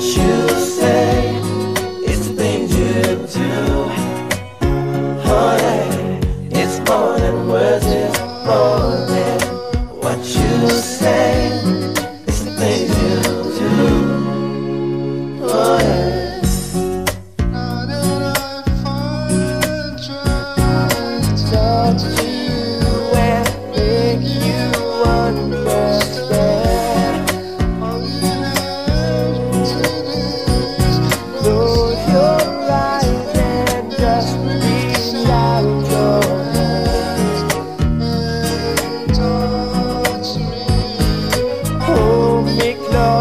you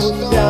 knows.